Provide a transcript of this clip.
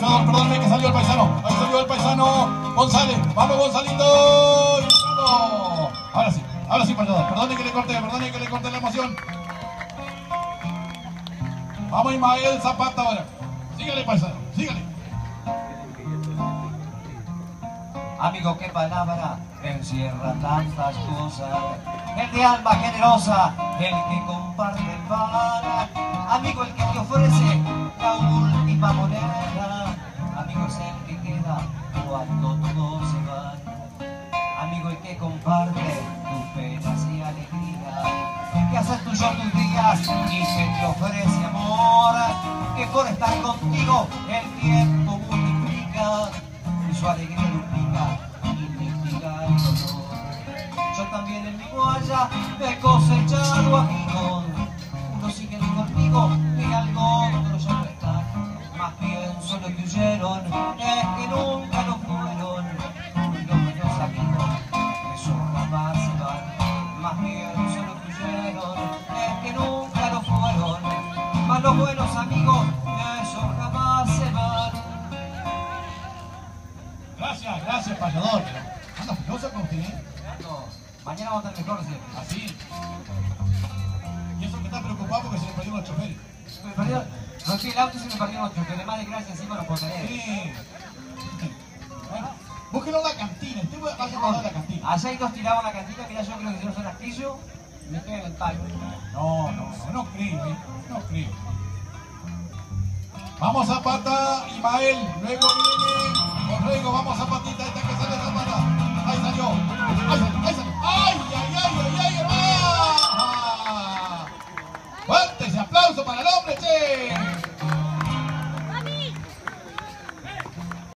pasador, perdóname que salió el paisano. Ahí salió el paisano González. Vamos, Gonzalito. Vamos. Ahora sí, ahora sí, pasador. Perdone que le corte, perdone que le corte la emoción. Vamos, Ismael Zapata ahora. Sígale, paisano, sígale. Amigo, qué palabra encierra tantas cosas. El de alma generosa, el que comparte el pan. Amigo, el que te ofrece la última moneda. El que hace tuyo tus días y que te ofrece amor. Que por estar contigo el tiempo multiplica y su alegría duplica y mitiga el dolor. Yo también en mi guaya he cosechado amigos, unos siguen conmigo y algo otros ya no están. Más pienso lo que huyeron, es que nunca los buenos amigos, esos jamás se van. Gracias, gracias, payador. Anda filoso con usted, ¿eh? No, Mañana vamos a estar mejor siempre. Así. Y eso que está preocupado porque se le perdieron los choferes. Me perdió, rompí el auto y se me perdieron los choques. Además de gracia encima los poneré. Sí. Bueno, búsquelo en la cantina. Usted va a la cantina. Allá hay dos tirados en la cantina, mirá yo creo que hicieron son astillo me pegan el palo. No, no, no, no creo, ¿eh? No creo. Vamos Zapata, Imael, luego viene Borrego, vamos Zapatita, ahí está que sale Zapata. Ahí salió, ahí salió, ahí salió. ¡Ay, ay, ay, ay, ay, hermano! Fuerte ese aplauso para el hombre, che.